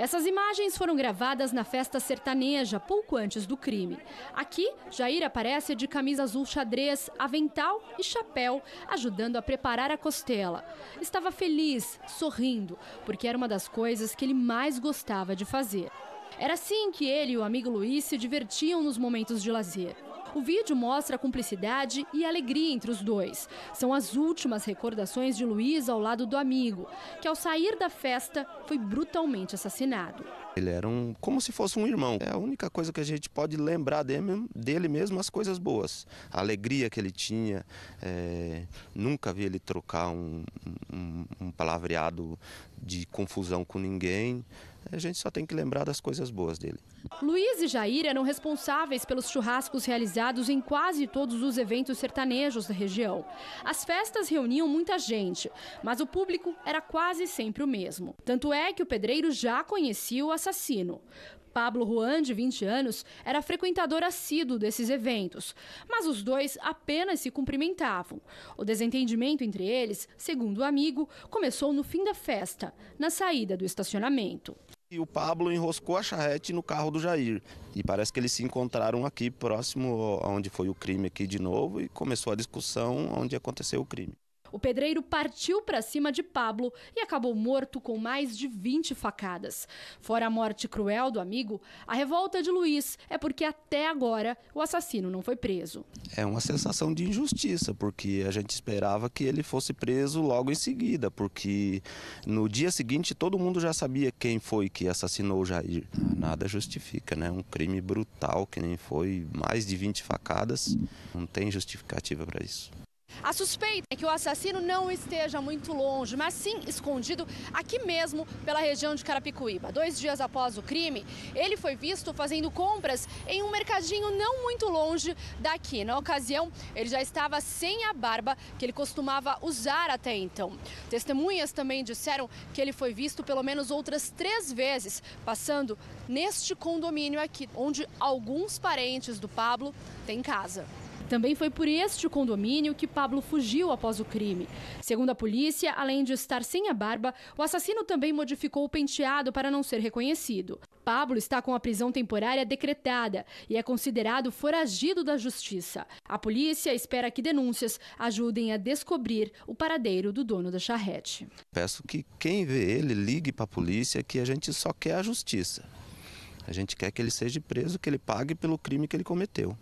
Essas imagens foram gravadas na festa sertaneja, pouco antes do crime. Aqui, Jair aparece de camisa azul xadrez, avental e chapéu, ajudando a preparar a costela. Estava feliz, sorrindo, porque era uma das coisas que ele mais gostava de fazer. Era assim que ele e o amigo Luiz se divertiam nos momentos de lazer. O vídeo mostra a cumplicidade e a alegria entre os dois. São as últimas recordações de Luiz ao lado do amigo, que ao sair da festa foi brutalmente assassinado. Ele era um, como se fosse um irmão. É a única coisa que a gente pode lembrar dele, dele mesmo, as coisas boas. A alegria que ele tinha. É, nunca vi ele trocar um, um, um palavreado de confusão com ninguém. A gente só tem que lembrar das coisas boas dele. Luiz e Jair eram responsáveis pelos churrascos realizados em quase todos os eventos sertanejos da região. As festas reuniam muita gente, mas o público era quase sempre o mesmo. Tanto é que o pedreiro já conhecia o assassino. Pablo Juan, de 20 anos, era frequentador assíduo desses eventos, mas os dois apenas se cumprimentavam. O desentendimento entre eles, segundo o amigo, começou no fim da festa, na saída do estacionamento. E o Pablo enroscou a charrete no carro do Jair. E parece que eles se encontraram aqui próximo onde foi o crime aqui de novo e começou a discussão onde aconteceu o crime. O pedreiro partiu para cima de Pablo e acabou morto com mais de 20 facadas. Fora a morte cruel do amigo, a revolta de Luiz é porque até agora o assassino não foi preso. É uma sensação de injustiça, porque a gente esperava que ele fosse preso logo em seguida, porque no dia seguinte todo mundo já sabia quem foi que assassinou o Jair. Nada justifica, né? Um crime brutal que nem foi, mais de 20 facadas, não tem justificativa para isso. A suspeita é que o assassino não esteja muito longe, mas sim escondido aqui mesmo pela região de Carapicuíba. Dois dias após o crime, ele foi visto fazendo compras em um mercadinho não muito longe daqui. Na ocasião, ele já estava sem a barba que ele costumava usar até então. Testemunhas também disseram que ele foi visto pelo menos outras três vezes passando neste condomínio aqui, onde alguns parentes do Pablo têm casa. Também foi por este condomínio que Pablo fugiu após o crime. Segundo a polícia, além de estar sem a barba, o assassino também modificou o penteado para não ser reconhecido. Pablo está com a prisão temporária decretada e é considerado foragido da justiça. A polícia espera que denúncias ajudem a descobrir o paradeiro do dono da charrete. Peço que quem vê ele ligue para a polícia que a gente só quer a justiça. A gente quer que ele seja preso, que ele pague pelo crime que ele cometeu.